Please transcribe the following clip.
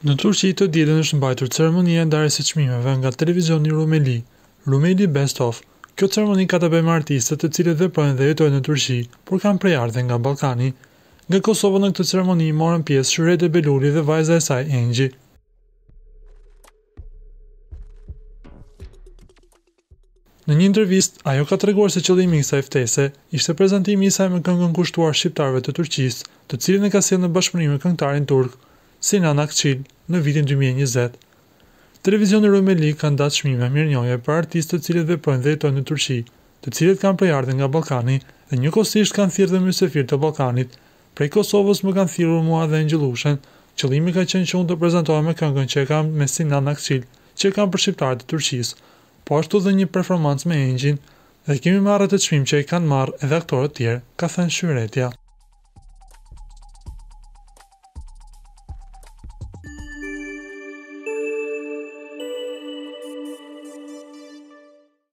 Në Turqi të dielën është mbajtur ceremonia e ndarjes së çmimeve nga televizioni Rumeli, Rumeli Best Of. Kjo ceremoni ka të bëjë me artistët të cilët veprojnë dhe jetojnë në Turqi, por kanë prejardhje nga Ballkani. Nga Kosova në këtë ceremoni morën pjesë Shyrete Behluli dhe vajza e saj Engji. Në një intervistë, ajo ka treguar se qëllimi i kësaj ftese ishte prezantimi i saj me këngën kushtuar shqiptarëve të Turqisë, të cilën e ka sjellë në bashkëpunim me këngëtarin turk, Sinan Akçil, në vitin dy mijë e njëzet. Televizioni Rumeli ka ndatë çmime mirënjohje për artistë të cilët veprojnë dhe jetojnë në Turqi, të cilët kanë prejardhje nga Ballkani dhe njëkohësisht kanë thirrë dhe mysefirë të Ballkanit Prej Kosovës më kanë thirrur mua dhe Engjëllushen. Qëllimi ka qenë që unë të prezantohem me këngën që e kam me Sinan Akçil, që e kam për shqiptarët e Turqisë. Po ashtu dhe një performancë me Engjin. Dhe kemi marrë atë çmim që e kanë marrë edhe aktorët tjerë, ka thënë Shyretja.